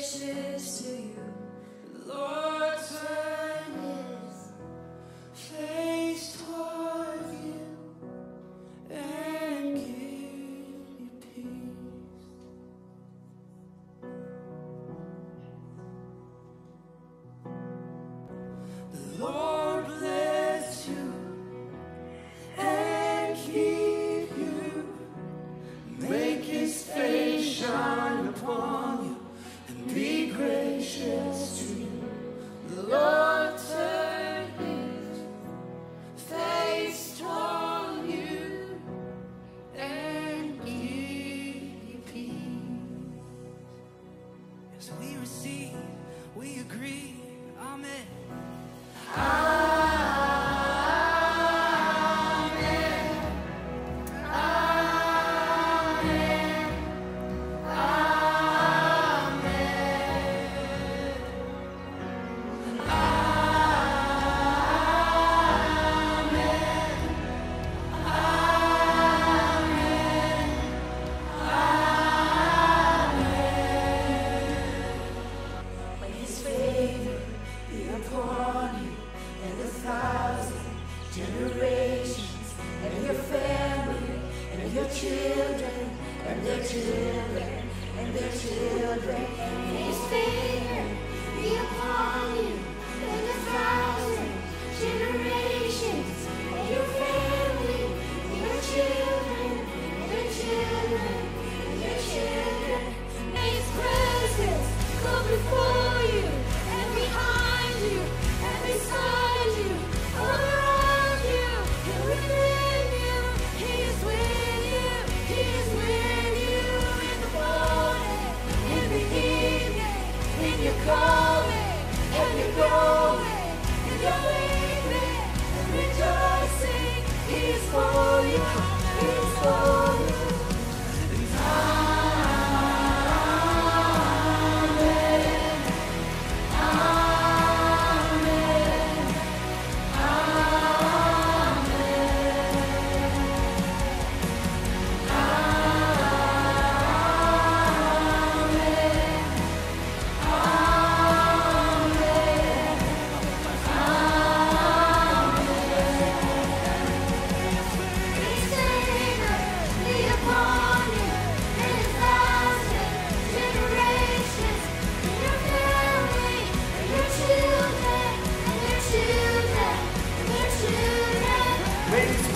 gracious to you, Lord. and their children, and their children. His finger, the apostles. in your calling and your growing and your rejoicing. For you.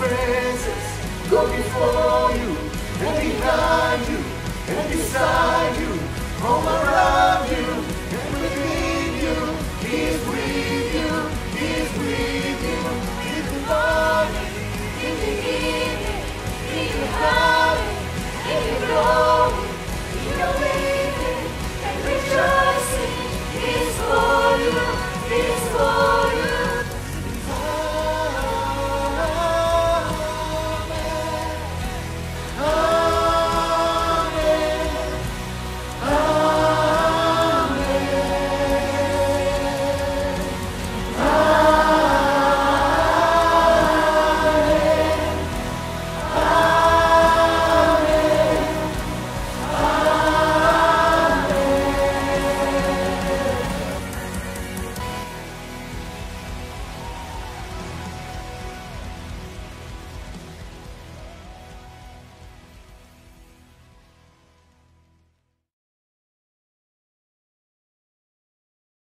presence go before you and behind you and beside you, all around you.